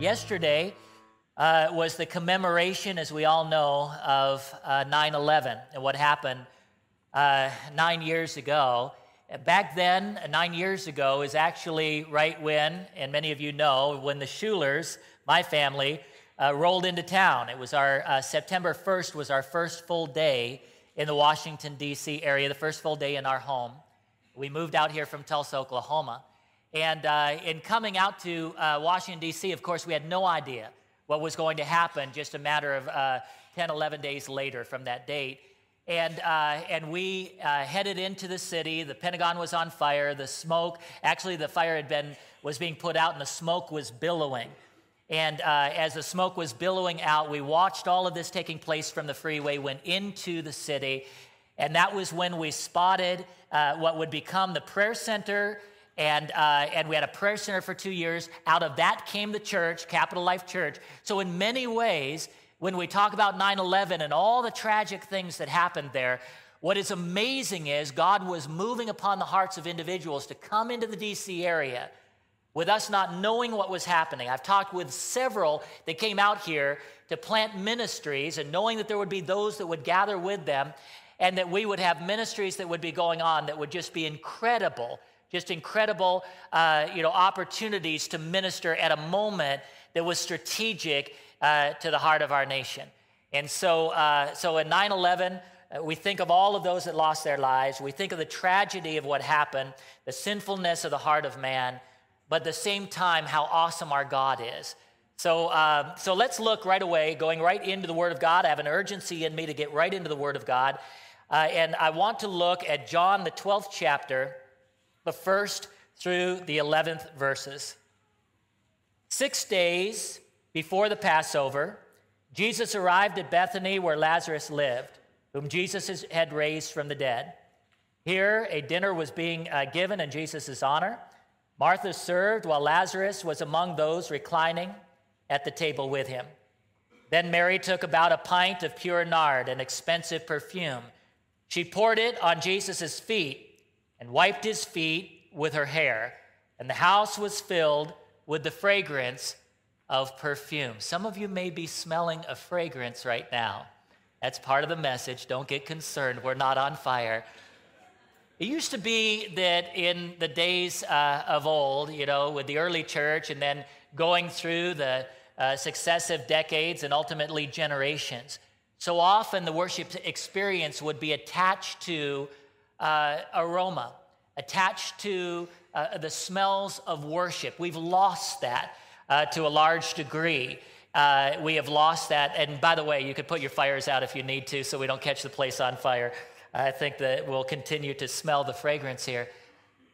Yesterday uh, was the commemoration, as we all know, of uh, 9 11 and what happened uh, nine years ago. Back then, nine years ago, is actually right when, and many of you know, when the Shulers, my family, uh, rolled into town. It was our uh, September 1st was our first full day in the Washington D.C. area, the first full day in our home. We moved out here from Tulsa, Oklahoma. And uh, in coming out to uh, Washington, D.C., of course, we had no idea what was going to happen just a matter of uh, 10, 11 days later from that date. And, uh, and we uh, headed into the city. The Pentagon was on fire. The smoke, actually, the fire had been, was being put out, and the smoke was billowing. And uh, as the smoke was billowing out, we watched all of this taking place from the freeway, went into the city, and that was when we spotted what would become the prayer center and, uh, and we had a prayer center for two years. Out of that came the church, Capital Life Church. So, in many ways, when we talk about 9 11 and all the tragic things that happened there, what is amazing is God was moving upon the hearts of individuals to come into the DC area with us not knowing what was happening. I've talked with several that came out here to plant ministries and knowing that there would be those that would gather with them and that we would have ministries that would be going on that would just be incredible just incredible uh, you know, opportunities to minister at a moment that was strategic uh, to the heart of our nation. And so, uh, so in 9 11, uh, we think of all of those that lost their lives. We think of the tragedy of what happened, the sinfulness of the heart of man, but at the same time, how awesome our God is. So, uh, so let's look right away, going right into the Word of God. I have an urgency in me to get right into the Word of God. Uh, and I want to look at John, the 12th chapter, the first through the 11th verses. Six days before the Passover, Jesus arrived at Bethany where Lazarus lived, whom Jesus had raised from the dead. Here, a dinner was being uh, given in Jesus' honor. Martha served while Lazarus was among those reclining at the table with him. Then Mary took about a pint of pure nard, an expensive perfume. She poured it on Jesus' feet and wiped his feet with her hair, and the house was filled with the fragrance of perfume. Some of you may be smelling a fragrance right now. That's part of the message. Don't get concerned. We're not on fire. It used to be that in the days uh, of old, you know, with the early church and then going through the uh, successive decades and ultimately generations, so often the worship experience would be attached to uh, aroma, attached to uh, the smells of worship. We've lost that uh, to a large degree. Uh, we have lost that. And by the way, you could put your fires out if you need to so we don't catch the place on fire. I think that we'll continue to smell the fragrance here.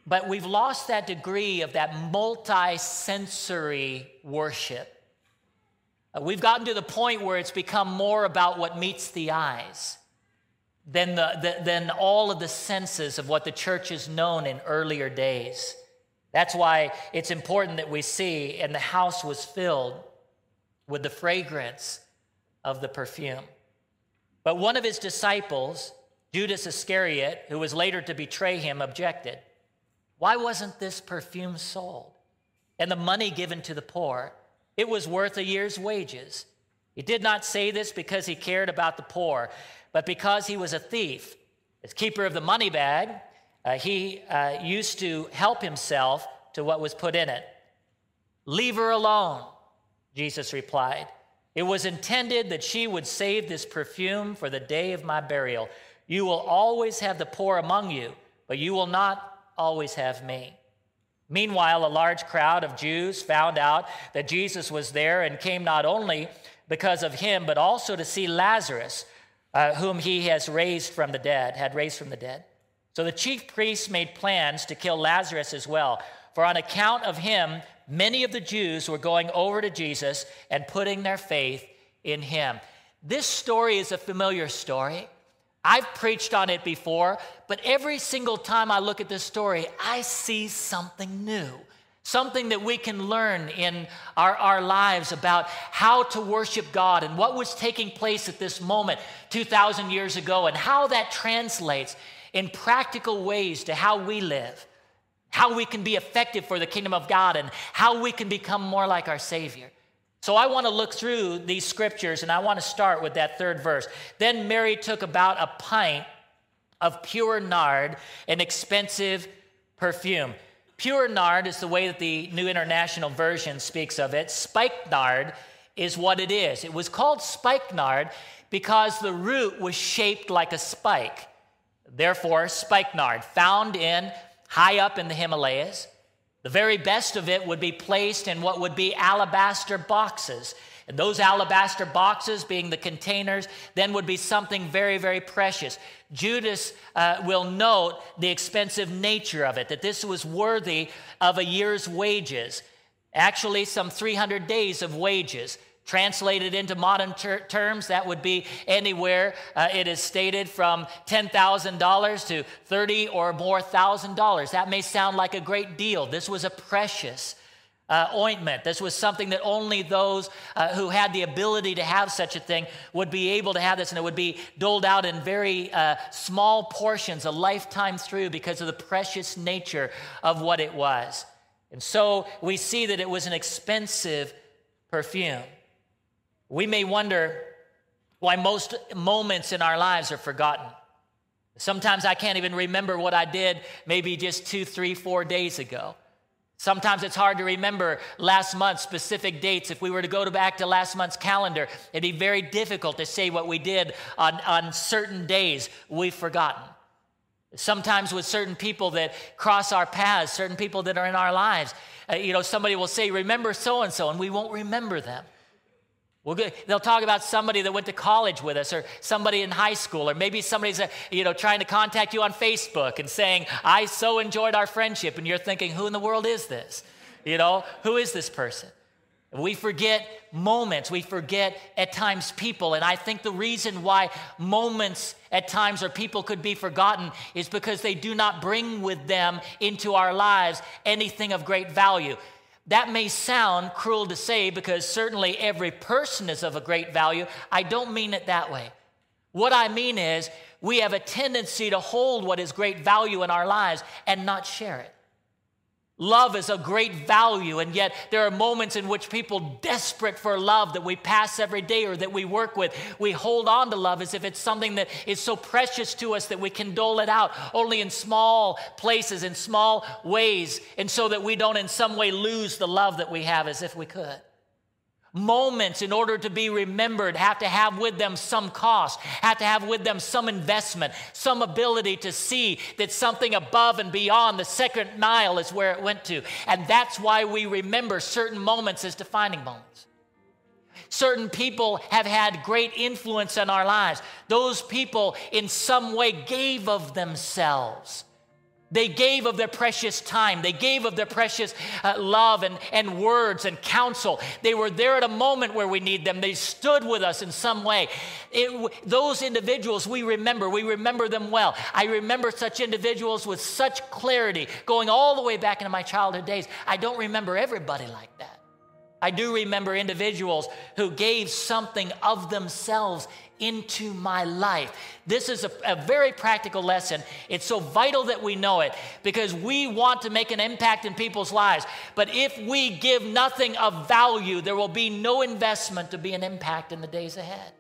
But we've lost that degree of that multi sensory worship. Uh, we've gotten to the point where it's become more about what meets the eyes than, the, the, than all of the senses of what the church has known in earlier days. That's why it's important that we see, and the house was filled with the fragrance of the perfume. But one of his disciples, Judas Iscariot, who was later to betray him, objected. Why wasn't this perfume sold and the money given to the poor? It was worth a year's wages. He did not say this because he cared about the poor but because he was a thief, as keeper of the money bag, uh, he uh, used to help himself to what was put in it. Leave her alone, Jesus replied. It was intended that she would save this perfume for the day of my burial. You will always have the poor among you, but you will not always have me. Meanwhile, a large crowd of Jews found out that Jesus was there and came not only because of him, but also to see Lazarus uh, whom he has raised from the dead, had raised from the dead. So the chief priests made plans to kill Lazarus as well, for on account of him, many of the Jews were going over to Jesus and putting their faith in him. This story is a familiar story. I've preached on it before, but every single time I look at this story, I see something new something that we can learn in our, our lives about how to worship God and what was taking place at this moment 2,000 years ago and how that translates in practical ways to how we live, how we can be effective for the kingdom of God, and how we can become more like our Savior. So I want to look through these scriptures and I want to start with that third verse. Then Mary took about a pint of pure nard, an expensive perfume. Pure nard is the way that the New International Version speaks of it. Spikenard is what it is. It was called spikenard because the root was shaped like a spike. Therefore, spikenard, found in high up in the Himalayas. The very best of it would be placed in what would be alabaster boxes. And those alabaster boxes, being the containers, then would be something very, very precious. Judas uh, will note the expensive nature of it, that this was worthy of a year's wages, actually, some 300 days of wages. Translated into modern ter- terms, that would be anywhere, uh, it is stated, from $10,000 to 30 or more thousand dollars. That may sound like a great deal. This was a precious uh, ointment. This was something that only those uh, who had the ability to have such a thing would be able to have this, and it would be doled out in very uh, small portions a lifetime through because of the precious nature of what it was. And so we see that it was an expensive perfume. We may wonder why most moments in our lives are forgotten. Sometimes I can't even remember what I did maybe just two, three, four days ago. Sometimes it's hard to remember last month's specific dates. If we were to go back to last month's calendar, it'd be very difficult to say what we did on, on certain days we've forgotten. Sometimes with certain people that cross our paths, certain people that are in our lives, uh, you know, somebody will say, Remember so and so, and we won't remember them. We'll they'll talk about somebody that went to college with us or somebody in high school or maybe somebody's uh, you know trying to contact you on facebook and saying i so enjoyed our friendship and you're thinking who in the world is this? You know who is this person? We forget moments. We forget at times people. And i think the reason why moments at times or people could be forgotten is because they do not bring with them into our lives anything of great value that may sound cruel to say because certainly every person is of a great value. I don't mean it that way. What I mean is, we have a tendency to hold what is great value in our lives and not share it. Love is a great value, and yet there are moments in which people desperate for love that we pass every day or that we work with. We hold on to love as if it's something that is so precious to us that we can dole it out only in small places, in small ways, and so that we don't in some way lose the love that we have as if we could moments in order to be remembered have to have with them some cost, have to have with them some investment, some ability to see that something above and beyond the second mile is where it went to. And that's why we remember certain moments as defining moments. Certain people have had great influence in our lives. Those people, in some way, gave of themselves they gave of their precious time. They gave of their precious uh, love and, and words and counsel. They were there at a moment where we need them. They stood with us in some way. It, those individuals we remember, we remember them well. I remember such individuals with such clarity going all the way back into my childhood days. I don't remember everybody like that. I do remember individuals who gave something of themselves into my life. This is a, a, very practical lesson. It's so vital that we know it because we want to make an impact in people's lives. But if we give nothing of value, there will be no investment to be an impact in the days ahead.